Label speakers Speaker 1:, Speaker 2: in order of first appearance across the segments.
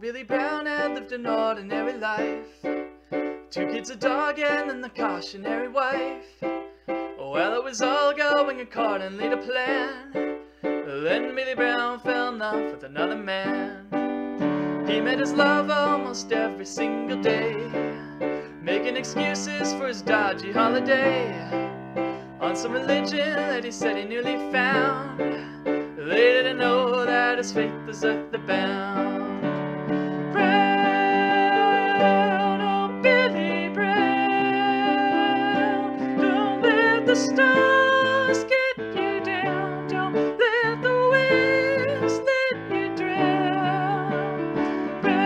Speaker 1: Billy Brown had lived an ordinary life. Two kids, a dog, and then the cautionary wife. Well, it was all going accordingly to plan. Then Billy Brown fell in love with another man. He met his love almost every single day, making excuses for his dodgy holiday. On some religion that he said he newly found, they didn't know that his faith was earthly bound. The stars get you down. Don't let the waves let you drown. Brown,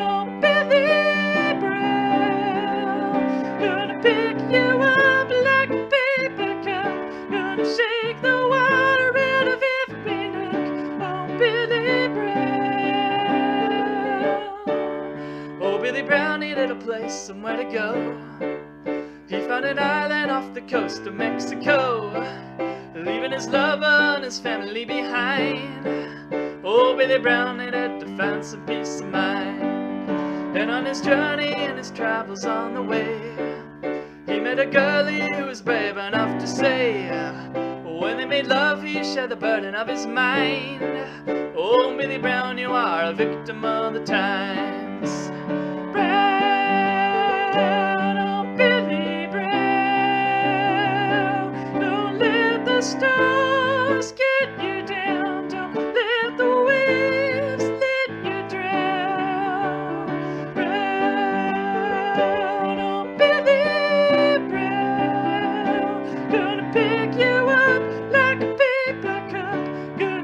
Speaker 1: oh Billy Brown, gonna pick you up like a paper cup, gonna shake the water out of every nook. Oh Billy Brown, oh Billy Brown needed a place somewhere to go. Found an island off the coast of Mexico, leaving his lover and his family behind. Oh, Billy Brown had had to find some peace of mind. And on his journey and his travels on the way, he met a girlie who was brave enough to say, when they made love, he shared the burden of his mind. Oh, Billy Brown, you are a victim of the times.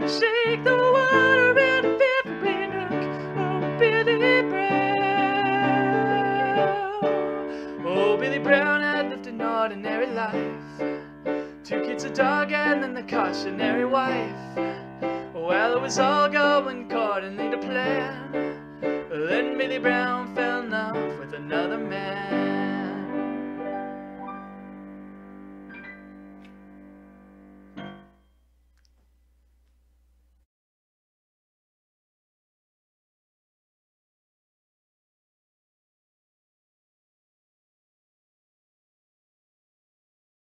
Speaker 1: Shake the water out of every nook. Oh Billy Brown, oh Billy Brown had lived an ordinary life. Two kids, a dog, and then the cautionary wife. Well, it was all going accordingly to plan. Then Billy Brown fell in love with another man.